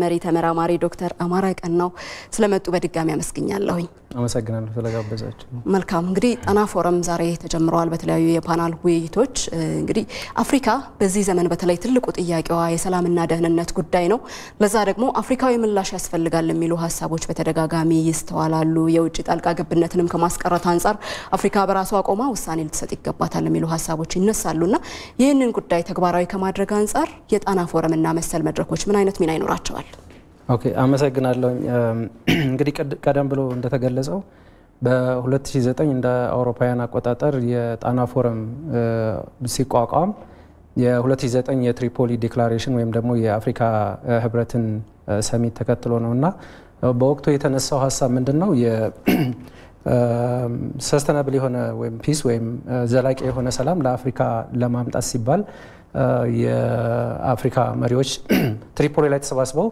መሪ ተመራማሪ ዶክተር አማረ ቀናው ስለመጡ በድጋሚ አመስግኛለሁኝ። አመሰግናለሁ ስለጋበዛችሁ። መልካም እንግዲህ ጣና ፎረም ዛሬ ተጀምረዋል። በተለያዩ የፓናል ውይይቶች እንግዲህ አፍሪካ በዚህ ዘመን በተለይ ትልቁ ጥያቄዋ የሰላምና ደህንነት ጉዳይ ነው። ለዛ ደግሞ አፍሪካዊ ምላሽ ያስፈልጋል የሚሉ ሀሳቦች በተደጋጋሚ ይስተዋላሉ። የውጭ ጣልቃ ገብነትንም ከማስቀረት አንጻር አፍሪካ በራሷ ቆማ ውሳኔ ልትሰጥ ይገባታል የሚሉ ሀሳቦች ይነሳሉና ይህንን ጉዳይ ተግባራዊ ከማድረግ አንጻር የጣና ፎረምና መሰል መድረኮች ምን አይነት ሚና ይኖራቸዋል? okay አመሰግናለሁ። እንግዲህ ቀደም ብሎ እንደተገለጸው በ2009 እንደ አውሮፓውያን አቆጣጠር የጣና ፎረም ሲቋቋም የ2009 የትሪፖሊ declaration ወይም ደግሞ የአፍሪካ ህብረትን summit ተከትሎ ነው እና በወቅቱ የተነሳው ሀሳብ ምንድን ነው? sustainable የሆነ ወይም peace ወይም ዘላቂ የሆነ ሰላም ለአፍሪካ ለማምጣት ሲባል የአፍሪካ መሪዎች ትሪፖሊ ላይ ተሰባስበው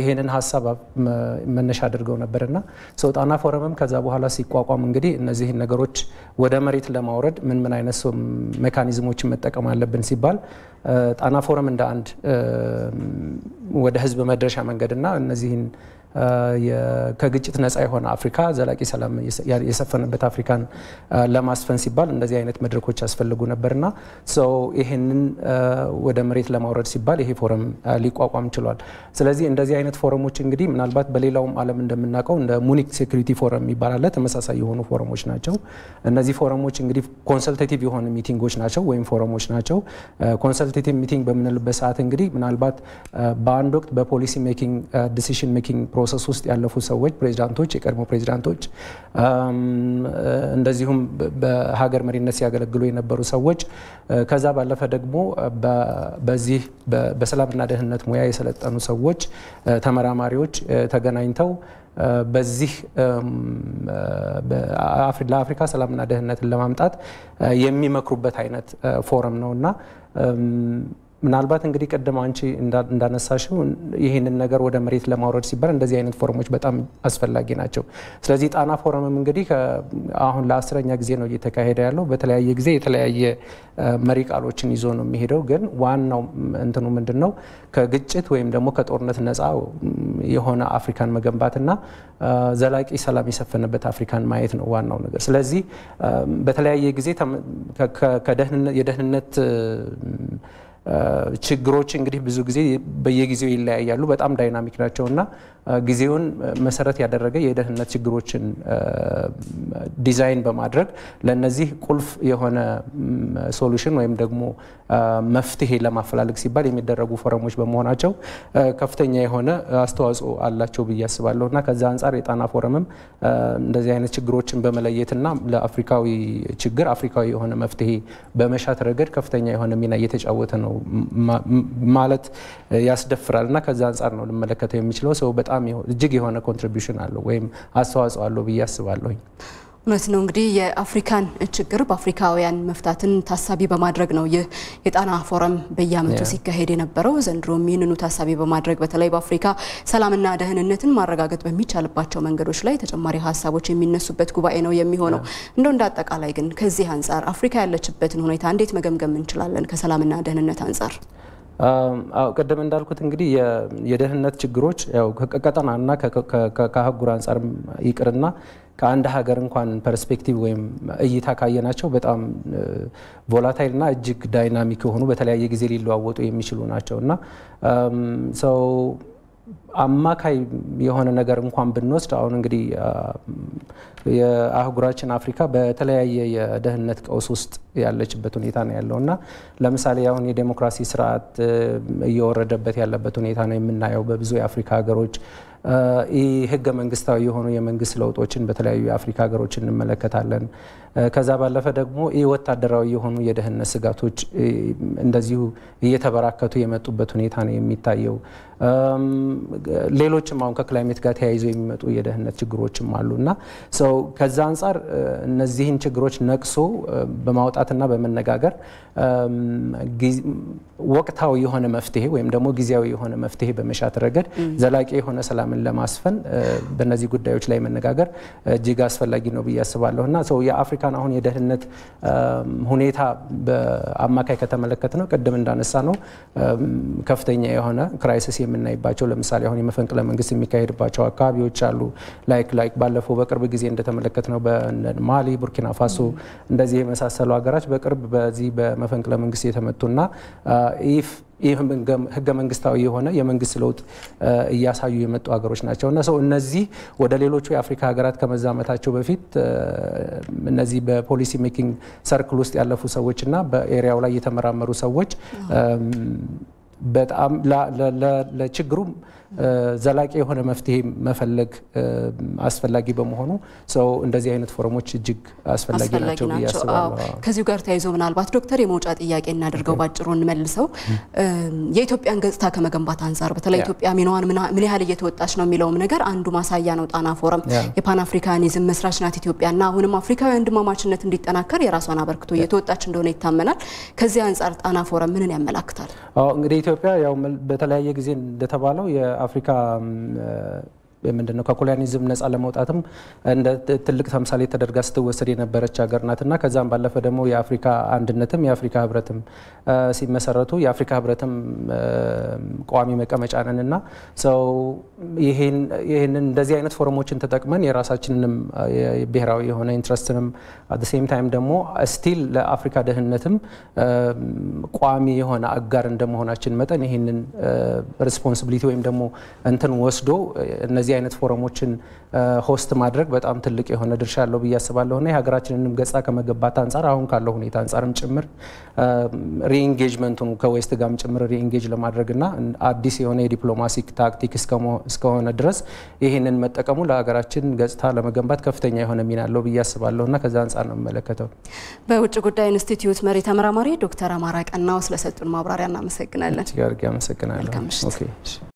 ይህንን ሀሳብ መነሻ አድርገው ነበርና ጣና ፎረምም ከዛ በኋላ ሲቋቋም እንግዲህ እነዚህን ነገሮች ወደ መሬት ለማውረድ ምን ምን አይነት mechanism ኦችን መጠቀም አለብን ሲባል ጣና ፎረም እንደ አንድ ወደ ህዝብ መድረሻ መንገድና እነዚህን ከግጭት ነፃ የሆነ አፍሪካ ዘላቂ ሰላም የሰፈነበት አፍሪካን ለማስፈን ሲባል እንደዚህ አይነት መድረኮች ያስፈልጉ ነበርና ሰው ይህንን ወደ መሬት ለማውረድ ሲባል ይሄ ፎረም ሊቋቋም ችሏል። ስለዚህ እንደዚህ አይነት ፎረሞች እንግዲህ ምናልባት በሌላውም ዓለም እንደምናውቀው እንደ ሙኒክ security forum ይባላል ተመሳሳይ የሆኑ ፎረሞች ናቸው። እነዚህ ፎረሞች እንግዲህ consultative የሆኑ meeting ኦች ናቸው ወይም ፎረሞች ናቸው። consultative meeting በምንልበት ሰዓት እንግዲህ ምናልባት በአንድ ወቅት በ policy making decision making process ውስጥ ያለፉ ሰዎች ፕሬዚዳንቶች፣ የቀድሞ ፕሬዚዳንቶች እንደዚሁም በሀገር መሪነት ሲያገለግሉ የነበሩ ሰዎች ከዛ ባለፈ ደግሞ በዚህ በሰላምና ደህንነት ሙያ የሰለጠኑ ሰዎች፣ ተመራማሪዎች ተገናኝተው በዚህ ለአፍሪካ ሰላምና ደህንነትን ለማምጣት የሚመክሩበት አይነት ፎረም ነው እና ምናልባት እንግዲህ ቅድም አንቺ እንዳነሳሽው ይህንን ነገር ወደ መሬት ለማውረድ ሲባል እንደዚህ አይነት ፎረሞች በጣም አስፈላጊ ናቸው። ስለዚህ ጣና ፎረምም እንግዲህ አሁን ለአስረኛ ጊዜ ነው እየተካሄደ ያለው። በተለያየ ጊዜ የተለያየ መሪ ቃሎችን ይዞ ነው የሚሄደው። ግን ዋናው እንትኑ ምንድን ነው? ከግጭት ወይም ደግሞ ከጦርነት ነፃ የሆነ አፍሪካን መገንባትና ዘላቂ ሰላም የሰፈነበት አፍሪካን ማየት ነው ዋናው ነገር። ስለዚህ በተለያየ ጊዜ የደህንነት ችግሮች እንግዲህ ብዙ ጊዜ በየጊዜው ይለያያሉ። በጣም dynamic ናቸው እና ጊዜውን መሰረት ያደረገ የደህንነት ችግሮችን ዲዛይን በማድረግ ለነዚህ ቁልፍ የሆነ solution ወይም ደግሞ መፍትሄ ለማፈላለግ ሲባል የሚደረጉ ፎረሞች በመሆናቸው ከፍተኛ የሆነ አስተዋጽኦ አላቸው ብዬ አስባለሁ እና ከዛ አንጻር የጣና ፎረምም እንደዚህ አይነት ችግሮችን በመለየትና ለአፍሪካዊ ችግር አፍሪካዊ የሆነ መፍትሄ በመሻት ረገድ ከፍተኛ የሆነ ሚና እየተጫወተ ነው ማለት ያስደፍራል እና ከዛ አንጻር ነው ልመለከተው የሚችለው ሰው በጣም እጅግ የሆነ contribution አለው ወይም አስተዋጽኦ አለው ብዬ አስባለሁኝ። እውነት ነው። እንግዲህ የአፍሪካን ችግር በአፍሪካውያን መፍታትን ታሳቢ በማድረግ ነው ይህ የጣና ፎረም በየዓመቱ ሲካሄድ የነበረው። ዘንድሮም ይህንኑ ታሳቢ በማድረግ በተለይ በአፍሪካ ሰላምና ደህንነትን ማረጋገጥ በሚቻልባቸው መንገዶች ላይ ተጨማሪ ሀሳቦች የሚነሱበት ጉባኤ ነው የሚሆነው። እንደው እንደ አጠቃላይ ግን ከዚህ አንጻር አፍሪካ ያለችበትን ሁኔታ እንዴት መገምገም እንችላለን? ከሰላምና ደህንነት አንጻር ቅድም እንዳልኩት እንግዲህ የደህንነት ችግሮች ያው ከቀጠናና ከአህጉር አንጻር ይቅርና ከአንድ ሀገር እንኳን perspective ወይም እይታ ካየናቸው በጣም volatile ና እጅግ dynamic የሆኑ በተለያየ ጊዜ ሊለዋወጡ የሚችሉ ናቸው እና ሰው አማካይ የሆነ ነገር እንኳን ብንወስድ አሁን እንግዲህ የአህጉራችን አፍሪካ በተለያየ የደህንነት ቀውስ ውስጥ ያለችበት ሁኔታ ነው ያለው እና ለምሳሌ አሁን የዴሞክራሲ ስርዓት እየወረደበት ያለበት ሁኔታ ነው የምናየው በብዙ የአፍሪካ ሀገሮች። ይህ ህገ መንግስታዊ የሆኑ የመንግስት ለውጦችን በተለያዩ የአፍሪካ ሀገሮች እንመለከታለን። ከዛ ባለፈ ደግሞ ይህ ወታደራዊ የሆኑ የደህንነት ስጋቶች እንደዚሁ እየተበራከቱ የመጡበት ሁኔታ ነው የሚታየው። ሌሎችም አሁን ከክላይሜት ጋር ተያይዞ የሚመጡ የደህንነት ችግሮችም አሉ እና ሰው ከዛ አንጻር እነዚህን ችግሮች ነቅሶ በማውጣትና በመነጋገር ወቅታዊ የሆነ መፍትሄ ወይም ደግሞ ጊዜያዊ የሆነ መፍትሄ በመሻት ረገድ ዘላቂ የሆነ ሰላምን ለማስፈን በእነዚህ ጉዳዮች ላይ መነጋገር እጅግ አስፈላጊ ነው ብዬ አስባለሁ እና ሰው የአፍሪካ የአፍሪካን አሁን የደህንነት ሁኔታ በአማካይ ከተመለከትነው ቅድም እንዳነሳነው ከፍተኛ የሆነ crisis የምናይባቸው ለምሳሌ አሁን የመፈንቅለ መንግስት የሚካሄድባቸው አካባቢዎች አሉ። like like ባለፈው በቅርብ ጊዜ እንደተመለከትነው በማሊ፣ ቡርኪና ፋሶ እንደዚህ የመሳሰሉ ሀገራት በቅርብ በዚህ በመፈንቅለ መንግስት የተመቱና ይህ ይህ ህገ መንግስታዊ የሆነ የመንግስት ለውጥ እያሳዩ የመጡ ሀገሮች ናቸው። እና so እነዚህ ወደ ሌሎቹ የአፍሪካ ሀገራት ከመዛመታቸው በፊት እነዚህ በ policy making circle ውስጥ ያለፉ ሰዎች እና በ area ው ላይ የተመራመሩ ሰዎች በጣም ለችግሩ ዘላቂ የሆነ መፍትሄ መፈለግ አስፈላጊ በመሆኑ so እንደዚህ አይነት ፎረሞች እጅግ አስፈላጊ ናቸው ብዬ አስባለሁ። ከዚሁ ጋር ተያይዞ ምናልባት ዶክተር የመውጫ ጥያቄ እናድርገው ባጭሩ እንመልሰው። የኢትዮጵያን ገጽታ ከመገንባት አንጻር በተለይ ኢትዮጵያ ሚናዋን ምን ያህል እየተወጣች ነው የሚለውም ነገር አንዱ ማሳያ ነው። ጣና ፎረም የፓን አፍሪካኒዝም መስራች ናት ኢትዮጵያና አሁንም አፍሪካዊ ወንድማማችነት እንዲጠናከር የራሷን አበርክቶ እየተወጣች እንደሆነ ይታመናል። ከዚህ አንጻር ጣና ፎረም ምንን ያመላክታል? እንግዲህ ኢትዮጵያ ያው በተለያየ ጊዜ እንደተባለው የአፍሪካ ምንድን ነው ከ colonialism ነጻ ለመውጣትም እንደ ትልቅ ተምሳሌት ተደርጋ ስትወሰድ የነበረች ሀገር ናት። እና ከዛም ባለፈ ደግሞ የአፍሪካ አንድነትም የአፍሪካ ህብረትም ሲመሰረቱ የአፍሪካ ህብረትም ቋሚ መቀመጫ ነን። እና so ይህንን እንደዚህ አይነት ፎረሞችን ተጠቅመን የራሳችንንም ብሔራዊ የሆነ interest ንም at same time ደግሞ still ለአፍሪካ ደህንነትም ቋሚ የሆነ አጋር እንደመሆናችን መጠን ይህንን responsibility ወይም ደግሞ እንትን ወስዶ እነዚህ አይነት ፎረሞችን host ማድረግ በጣም ትልቅ የሆነ ድርሻ አለው ብዬ አስባለሁ እና የሀገራችንንም ገጽታ ከመገንባት አንጻር አሁን ካለው ሁኔታ አንጻርም ጭምር reengagement ኡን ከ West ጋርም ጭምር reengage ለማድረግ እና አዲስ የሆነ የዲፕሎማሲ ታክቲክ እስከሆነ ድረስ ይህንን መጠቀሙ ለሀገራችን ገጽታ ለመገንባት ከፍተኛ የሆነ ሚና አለው ብዬ አስባለሁ እና ከዛ አንጻር ነው የምመለከተው። በውጭ ጉዳይ ኢንስቲትዩት መሪ ተመራማሪ ዶክተር አማራ ቀናው ስለሰጡን ማብራሪያ እናመሰግናለን። አመሰግናለሁ።